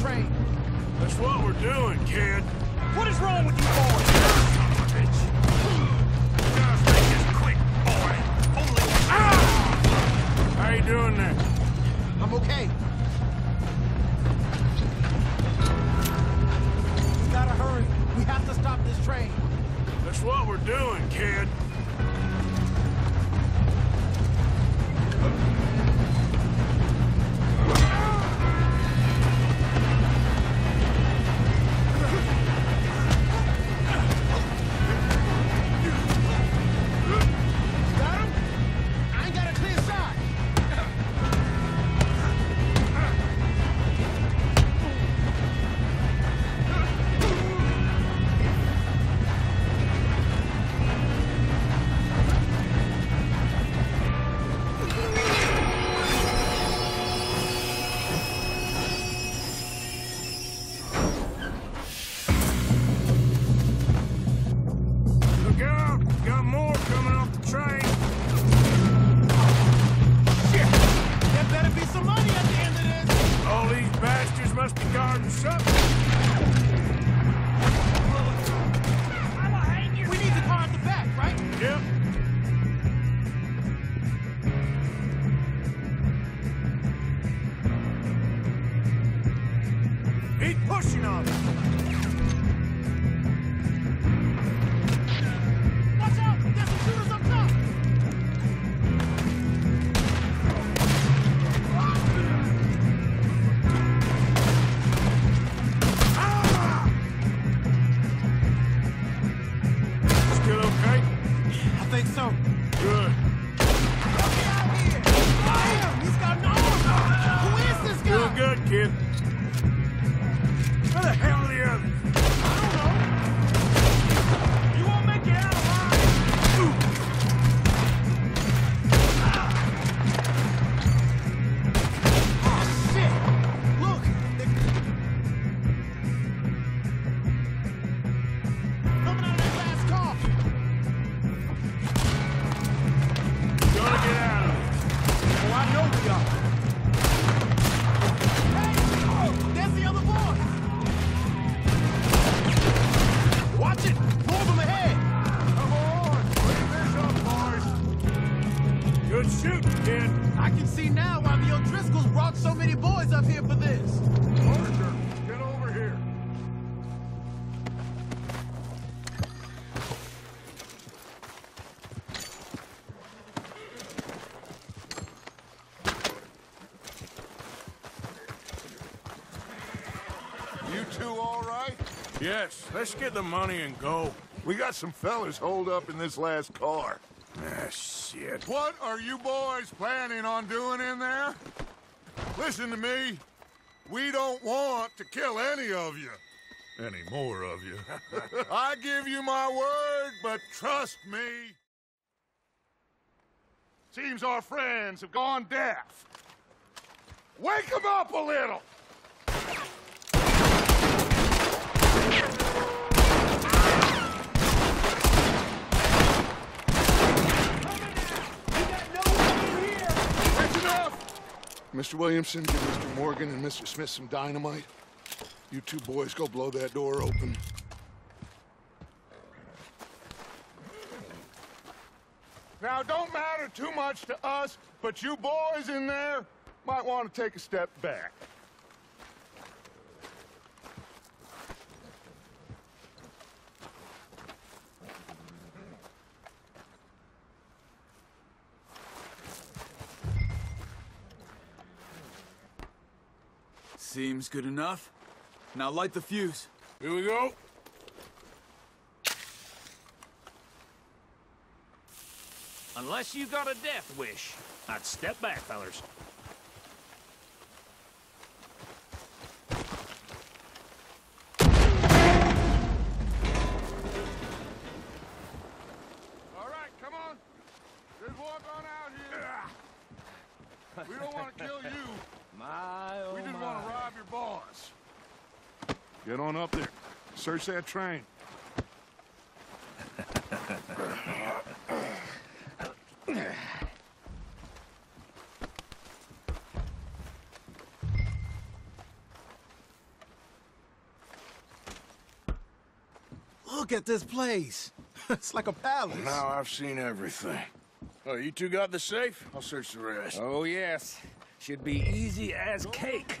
train. That's what we're doing, kid. What is wrong with you boys? Just make this quick, boy. Ah! How you doing there? I'm okay. We gotta hurry. We have to stop this train. That's what we're doing, kid. Let's get the money and go. We got some fellas holed up in this last car. Ah, shit. What are you boys planning on doing in there? Listen to me. We don't want to kill any of you. Any more of you. I give you my word, but trust me. Seems our friends have gone deaf. Wake them up a little! That's enough! Mr. Williamson, give Mr. Morgan and Mr. Smith some dynamite. You two boys go blow that door open. Now, don't matter too much to us, but you boys in there might want to take a step back. Seems good enough. Now light the fuse. Here we go. Unless you got a death wish, I'd step back, fellers. Search that train. Look at this place. it's like a palace. Well, now I've seen everything. Oh, you two got the safe? I'll search the rest. Oh, yes. Should be easy as cake.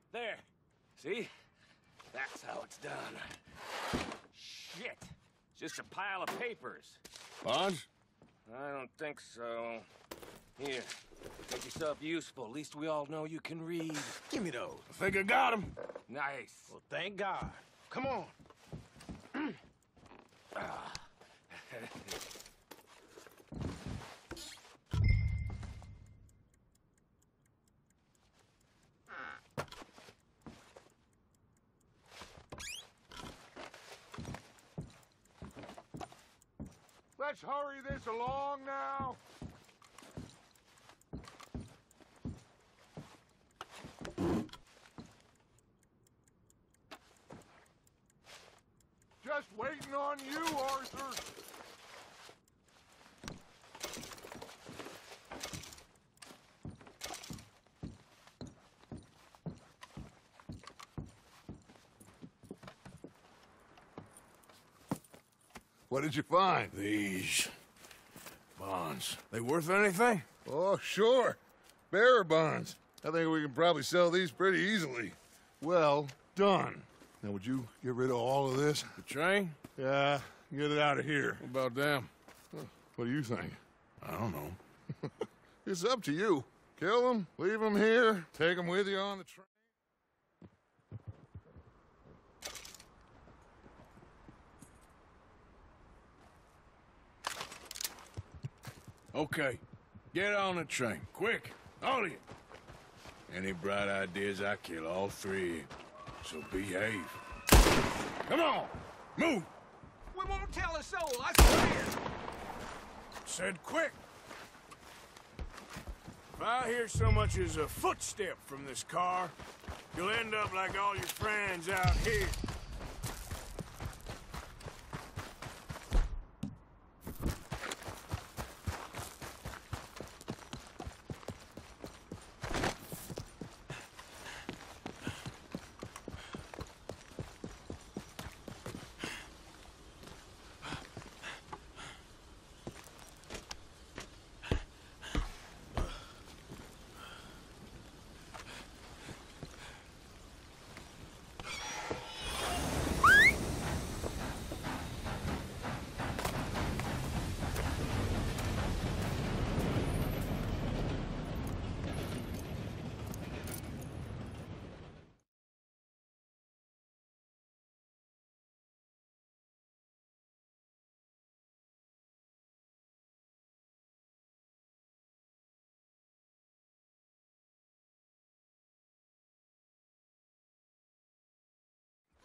There. See? That's how it's done. Shit. It's Just a pile of papers. Bonds? I don't think so. Here, make yourself useful. At least we all know you can read. Give me those. I think I got him. Nice. Well, thank God. Come on. Let's hurry this along now. Just waiting on you, Arthur. What did you find? These bonds. They worth anything? Oh, sure. Bearer bonds. I think we can probably sell these pretty easily. Well done. Now, would you get rid of all of this? The train? Yeah, get it out of here. What about them? What do you think? I don't know. It's up to you. Kill them, leave them here, take them with you on the train. Okay. Get on the train. Quick. All of you. Any bright ideas, I kill all three. So behave. Come on! Move! We won't tell a soul, I swear. Said quick. If I hear so much as a footstep from this car, you'll end up like all your friends out here.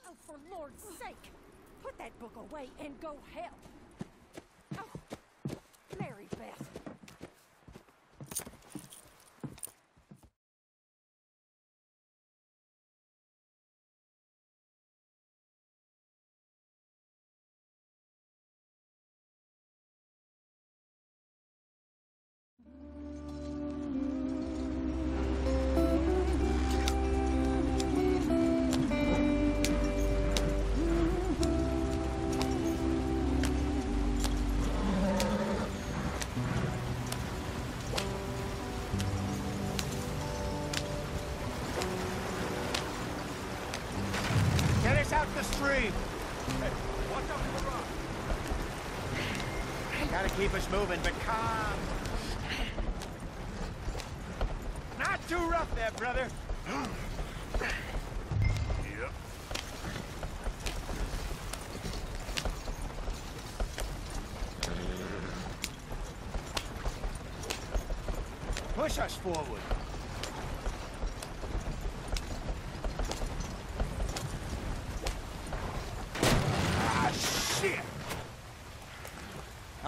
Oh, for Lord's sake! Put that book away and go help! The stream. Watch out for the rock. Gotta keep us moving, but calm. Not too rough there, brother. Yep. Push us forward.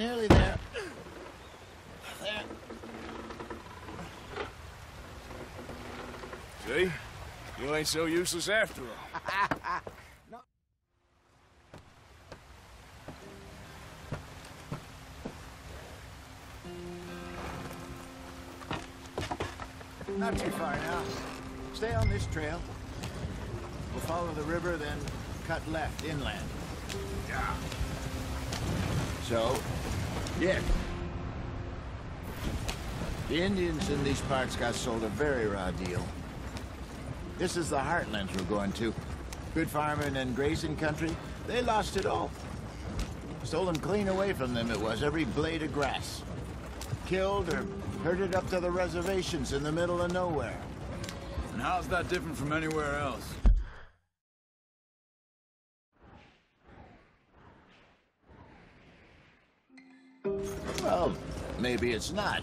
Nearly there. There. See? You ain't so useless after all. Not too far now. Stay on this trail. The Indians in these parts got sold a very raw deal. This is the heartlands we're going to. Good farming and grazing country. They lost it all. Stolen clean away from them it was, every blade of grass. Killed or herded up to the reservations in the middle of nowhere. And how's that different from anywhere else? Well, maybe it's not.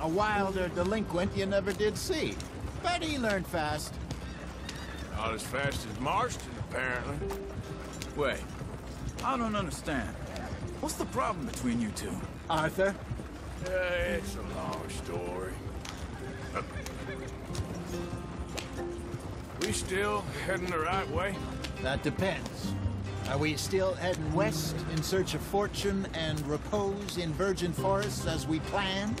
A wilder delinquent you never did see. But he learned fast. Not as fast as Marston, apparently. Wait, I don't understand. What's the problem between you two? Arthur? Yeah, it's a long story. We still heading the right way? That depends. Are we still heading west in search of fortune and repose in virgin forests as we planned?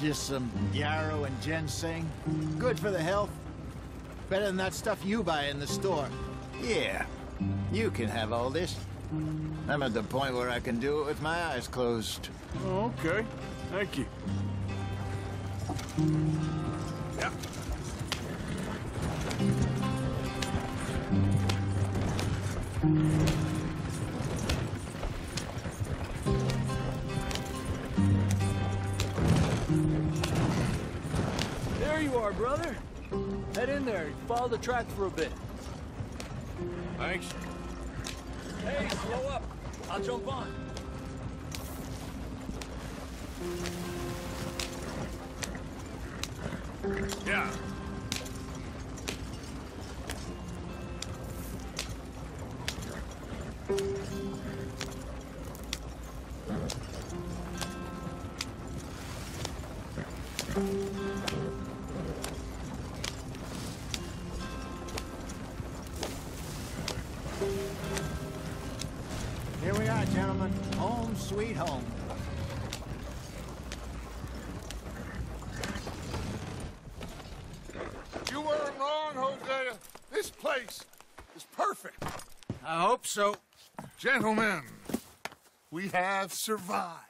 Just some yarrow and ginseng. Good for the health. Better than that stuff you buy in the store. Yeah, you can have all this. I'm at the point where I can do it with my eyes closed. Okay. Thank you. Follow the track for a bit. Thanks. Hey, slow up. I'll jump on. Yeah. So. Gentlemen, we have survived.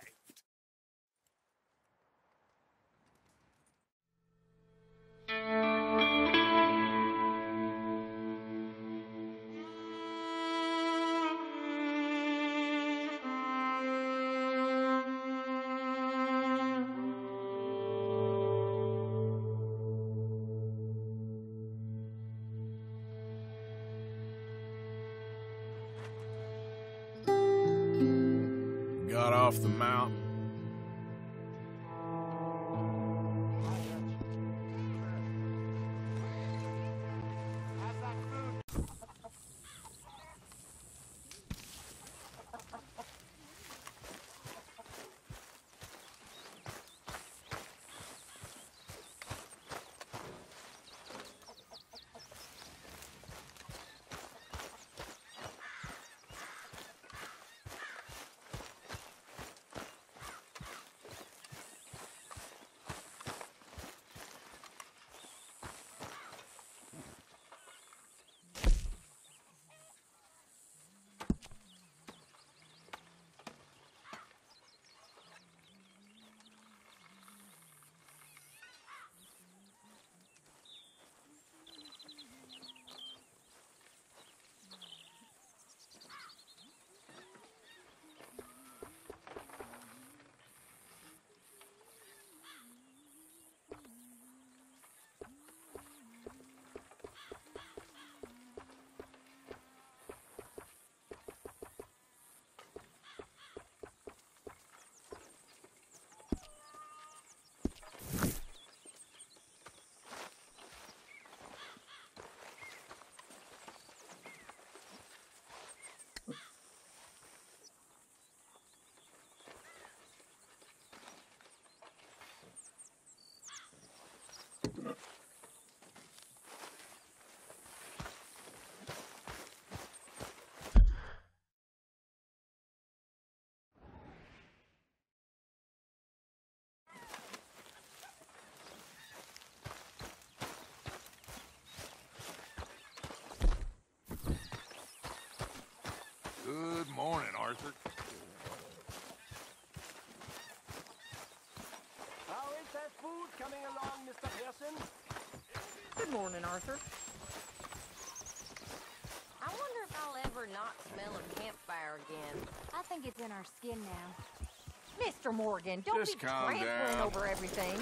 Off the mountain. Coming along, Mr. Pearson? Good morning, Arthur. I wonder if I'll ever not smell a campfire again. I think it's in our skin now. Mr. Morgan, don't Just be calm trampling down. over everything.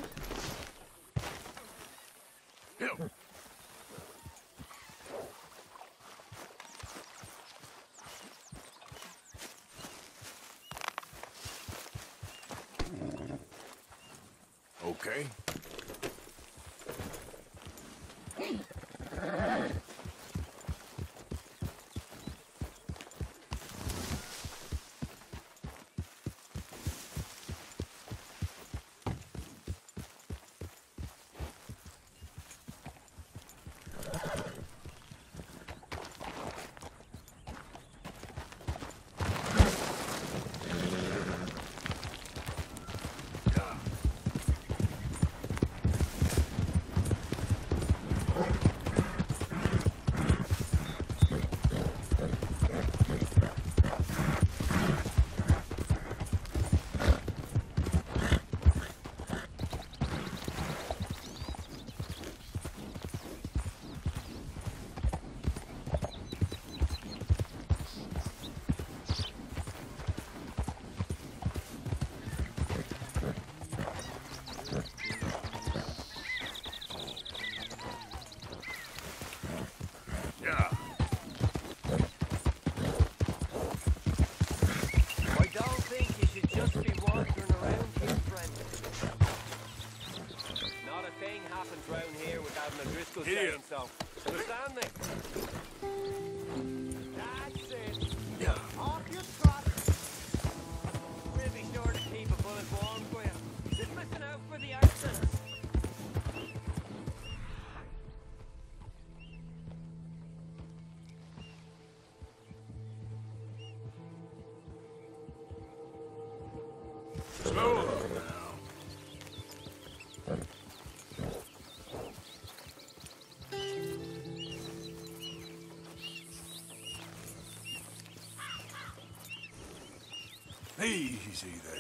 Easy there.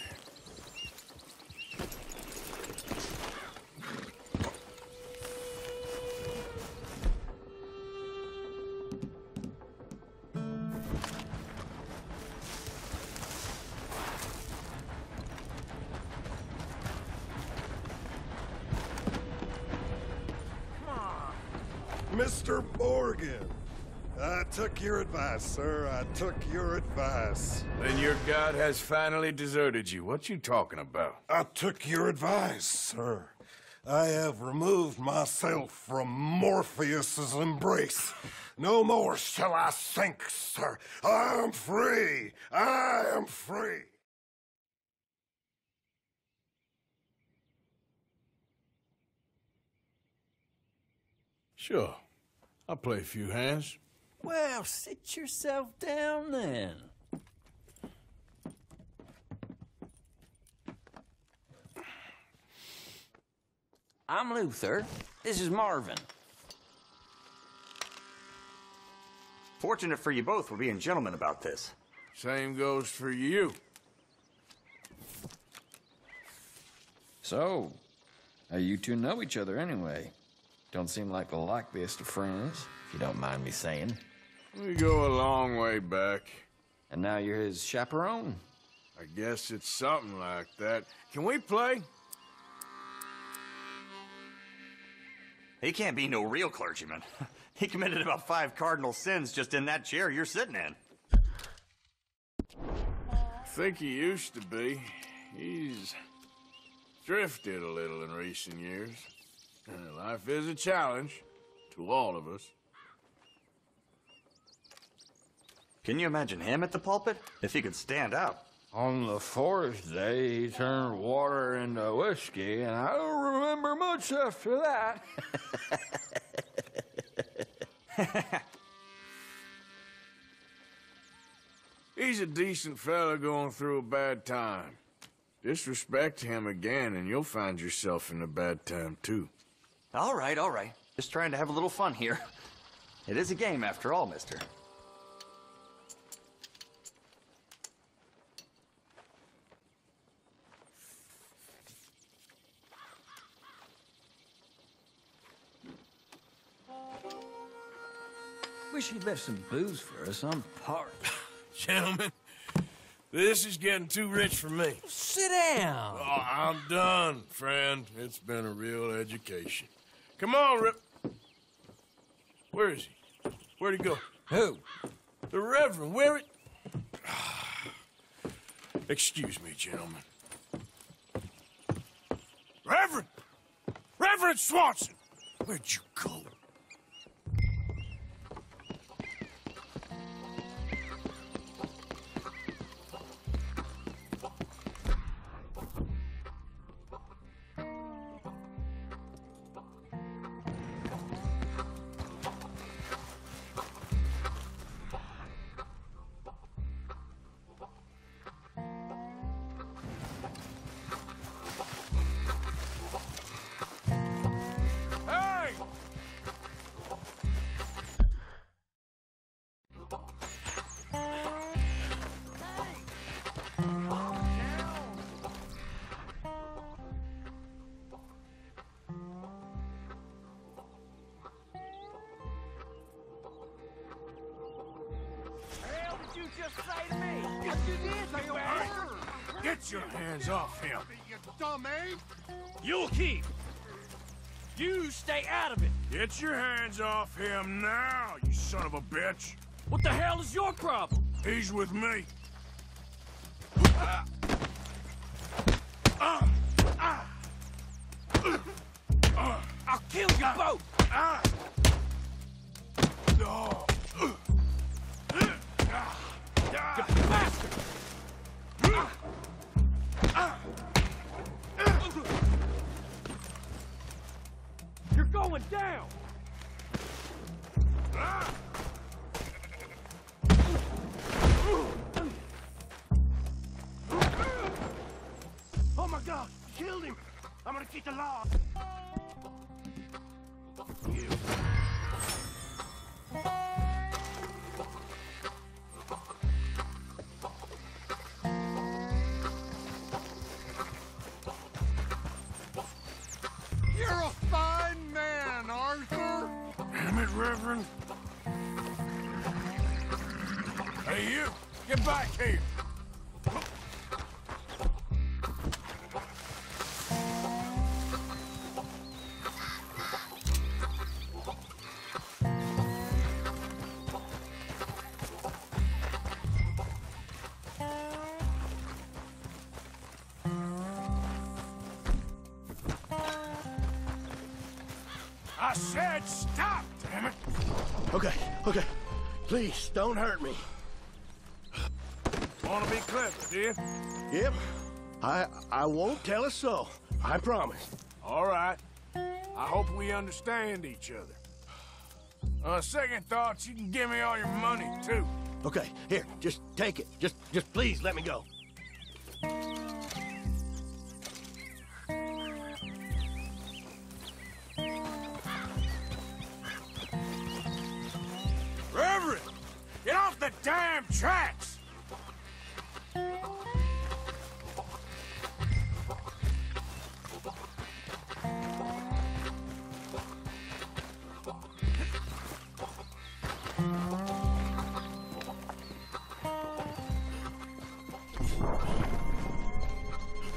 Mr. Morgan, I took your advice, sir. I took your advice. Then your god has finally deserted you. What you talking about? I took your advice, sir. I have removed myself from Morpheus's embrace. No more shall I sink, sir. I am free. I am free. Sure. I'll play a few hands. Well, sit yourself down then. I'm Luther. This is Marvin. Fortunate for you both, we're being gentlemen about this. Same goes for you. So, how you two know each other anyway? Don't seem like the likeliest of friends, if you don't mind me saying. We go a long way back. And now you're his chaperone? I guess it's something like that. Can we play? He can't be no real clergyman. he committed about five cardinal sins just in that chair you're sitting in. I think he used to be. He's drifted a little in recent years. Uh, Life is a challenge to all of us. Can you imagine him at the pulpit? If he could stand up. On the fourth day, he turned water into whiskey, and I don't remember much after that. He's a decent fella going through a bad time. Disrespect him again, and you'll find yourself in a bad time, too. All right, all right. Just trying to have a little fun here. It is a game after all, mister. He'd left some booze for us. I'm parched. Gentlemen, this is getting too rich for me. Sit down. Oh, I'm done, friend. It's been a real education. Come on, Rip. Where is he? Where'd he go? Who? The Reverend. Where it? Excuse me, gentlemen. Reverend! Reverend Swanson! Where'd you go? Get your hands off him. You dumb ape! You'll keep. You stay out of it. Get your hands off him now, you son of a bitch. What the hell is your problem? He's with me. I'll kill you both. Ah! ah. ah. ah. You're going down. Oh my God! You killed him. I'm gonna keep the law. Damn it, Reverend. Hey, you! Get back here! Don't hurt me. Wanna be clever, do you? Yep. I I won't tell a soul. I promise. All right. I hope we understand each other. On second thoughts, you can give me all your money, too. Okay, here, just take it. Just just please let me go. Damn tracks!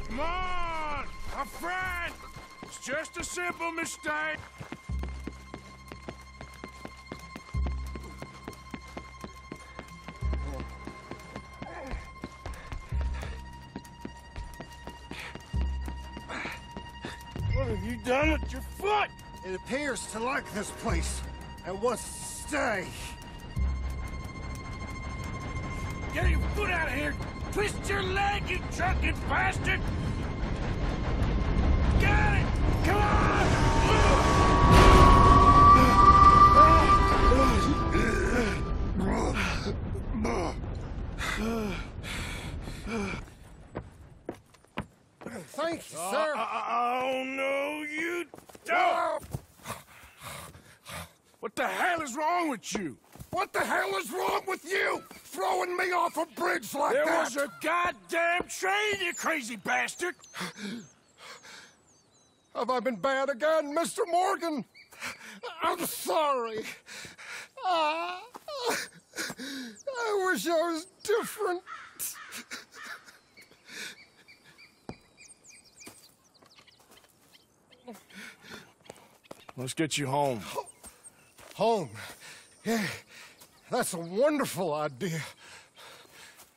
Come on, my friend! It's just a simple mistake. Done with your foot? It appears to like this place and wants to stay. Get your foot out of here! Twist your leg, you drunken bastard! Got it! Come on! Thank you, Uh, sir. oh, no, you don't! What the hell is wrong with you? What the hell is wrong with you? Throwing me off a bridge like There that? was a goddamn train, you crazy bastard! Have I been bad again, Mr. Morgan? I'm sorry. Ah, I wish I was different. Let's get you home. Home. Yeah, that's a wonderful idea.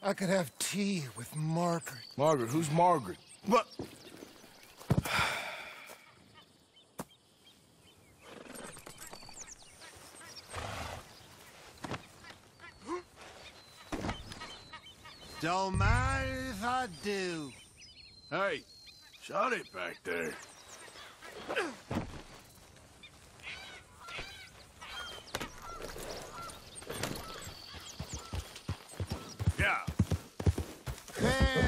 I could have tea with Margaret. Margaret, who's Margaret? But Don't mind if I do. Hey, shut it back there. Yeah. Am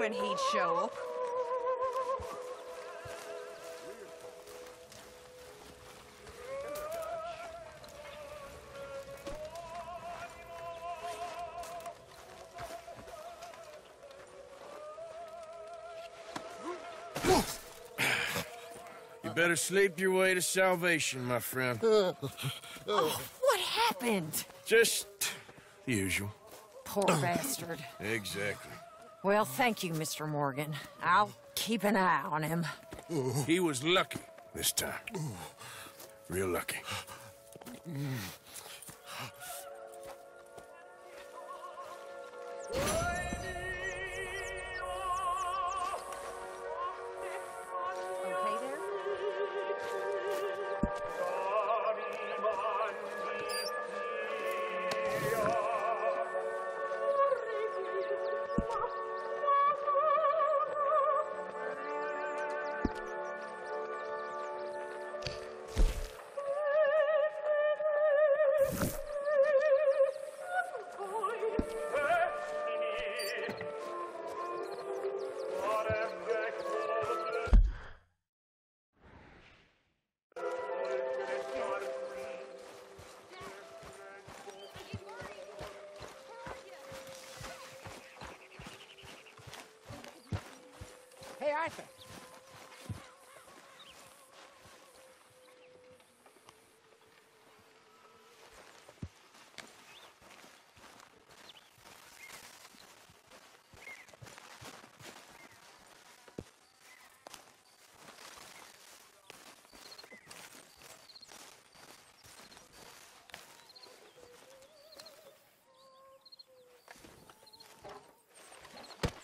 when he'd show up. You better sleep your way to salvation, my friend. oh, what happened? Just the usual. Poor bastard. Exactly. Well, thank you, Mr. Morgan. I'll keep an eye on him. He was lucky this time. Real lucky. Okay Hey, Arthur.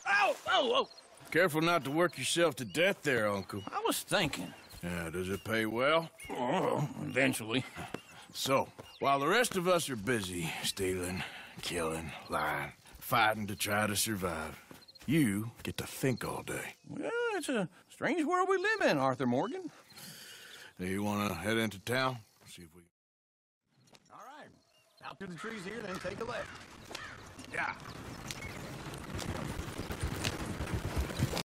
Oh, oh! oh. Careful not to work yourself to death there, Uncle. I was thinking. Yeah, does it pay well? Oh, eventually. So, while the rest of us are busy stealing, killing, lying, fighting to try to survive, you get to think all day. Well, it's a strange world we live in, Arthur Morgan. Do you want to head into town? See if we. All right. Out through the trees here, then take a left. Yeah.